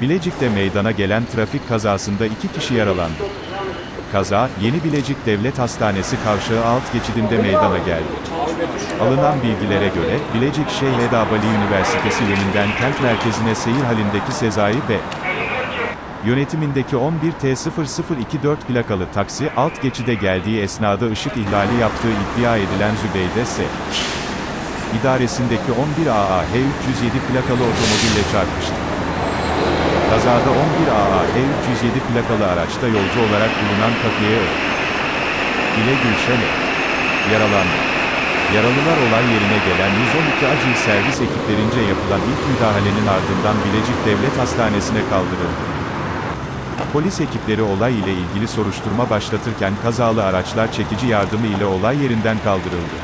Bilecik'te meydana gelen trafik kazasında iki kişi yaralandı. Kaza, Yeni Bilecik Devlet Hastanesi kavşağı alt geçidinde meydana geldi. Alınan bilgilere göre, Bilecik Şeyh Edabali Üniversitesi yönünden kent merkezine seyir halindeki Sezai B. Yönetimindeki 11T0024 plakalı taksi, alt geçide geldiği esnada ışık ihlali yaptığı iddia edilen Zübeyde S. İdaresindeki 11AA H307 plakalı otomobille çarpmıştı. Kazada 11 AA E307 plakalı araçta yolcu olarak bulunan Kafiye Ö. ile Gülşen'e yaralandı. Yaralılar olay yerine gelen 112 acil servis ekiplerince yapılan ilk müdahalenin ardından Bilecik Devlet Hastanesi'ne kaldırıldı. Polis ekipleri olay ile ilgili soruşturma başlatırken kazalı araçlar çekici yardımı ile olay yerinden kaldırıldı.